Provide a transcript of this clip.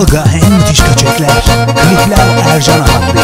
Dalga en müthiş köçekler. Klipler Ercan Akbil